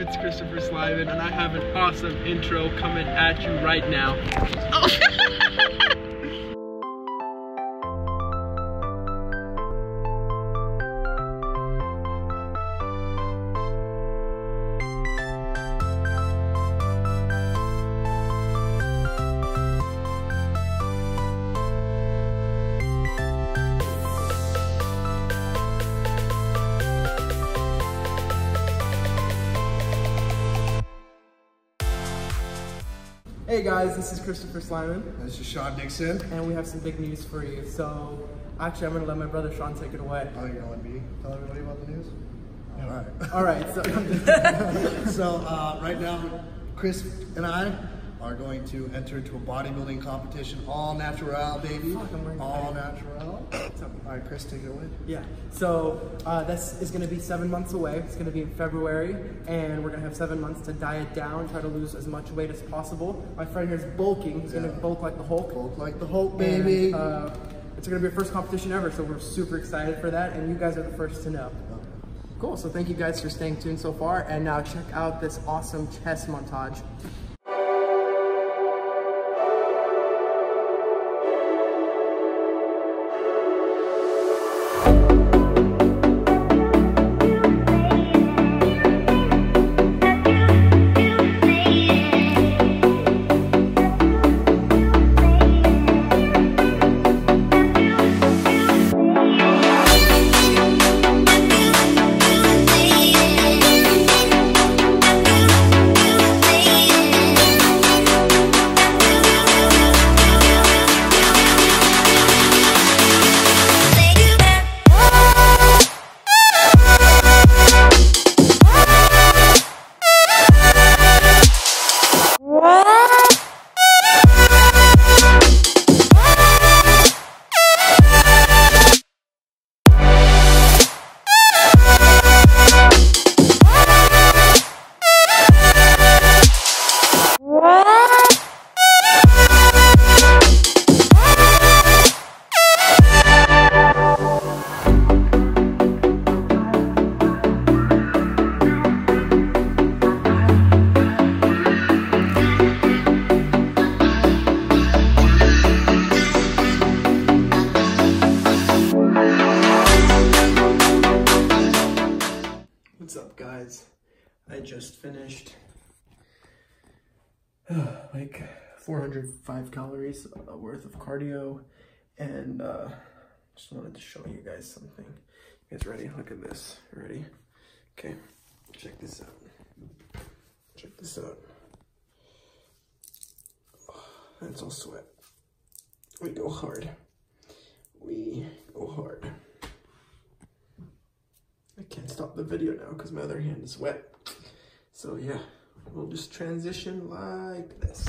It's Christopher Sleiman, and I have an awesome intro coming at you right now. Hey guys, this is Christopher Sleiman, This is Shawn Dixon. and we have some big news for you. So, actually, I'm gonna let my brother Shawn take it away. Oh, you're gonna let me tell everybody about the news? All right. All right, so so uh, right now, Chris and I are going to enter into a bodybuilding competition, all natural, baby. Fuck, I'm wearing all natural. All right, Chris, take it away. yeah, so uh, this is gonna be seven months away. It's gonna be in February, and we're gonna have seven months to diet down, try to lose as much weight as possible. My friend here is bulking. He's gonna bulk like the Hulk. Bulk like the Hulk, And, baby. uh, it's gonna be our first competition ever, so we're super excited for that, and you guys are the first to know. Cool, so thank you guys for staying tuned so far, and now check out this awesome chest montage. I just finished like 405 calories uh, worth of cardio, and uh, just wanted to show you guys something. You guys ready? Look at this. Ready? Okay, check this out. Check this out. That's all sweat. We go hard. We go hard. Can't stop the video now because my other hand is wet. So yeah, we'll just transition like this.